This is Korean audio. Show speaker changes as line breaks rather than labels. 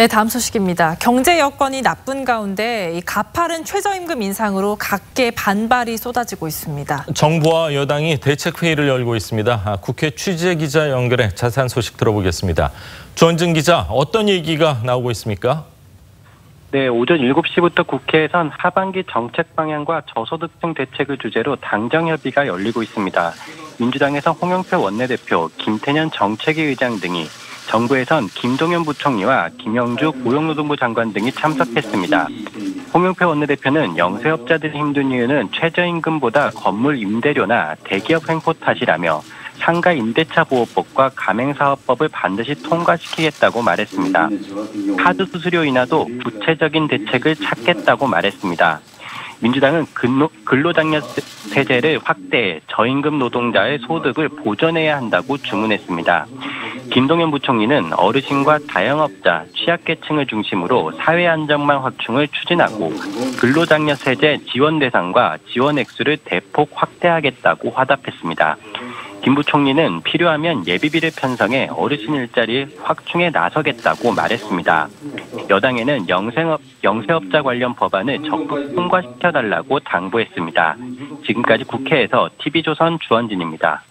네, 다음 소식입니다. 경제 여건이 나쁜 가운데 이 가파른 최저임금 인상으로 각계 반발이 쏟아지고 있습니다.
정부와 여당이 대책 회의를 열고 있습니다. 아, 국회 취재 기자 연결해 자세한 소식 들어보겠습니다. 주원진 기자, 어떤 얘기가 나오고 있습니까?
네, 오전 7시부터 국회에선 하반기 정책 방향과 저소득층 대책을 주제로 당정 협의가 열리고 있습니다. 민주당에서 홍영표 원내대표, 김태년 정책위 의장 등이 정부에선 김동연 부총리와 김영주 고용노동부 장관 등이 참석했습니다. 홍영표 원내대표는 영세업자들이 힘든 이유는 최저임금보다 건물 임대료나 대기업 횡포 탓이라며 상가 임대차 보호법과 가맹사업법을 반드시 통과시키겠다고 말했습니다. 카드 수수료 인하도 구체적인 대책을 찾겠다고 말했습니다. 민주당은 근로, 근로장려 세제를 확대해 저임금 노동자의 소득을 보전해야 한다고 주문했습니다. 김동연 부총리는 어르신과 다양업자, 취약계층을 중심으로 사회 안정망 확충을 추진하고 근로장려 세제 지원 대상과 지원 액수를 대폭 확대하겠다고 화답했습니다. 김 부총리는 필요하면 예비비를 편성해 어르신 일자리 확충에 나서겠다고 말했습니다. 여당에는 영생업, 영세업자 관련 법안을 적극 통과시켜달라고 당부했습니다. 지금까지 국회에서 TV조선 주원진입니다.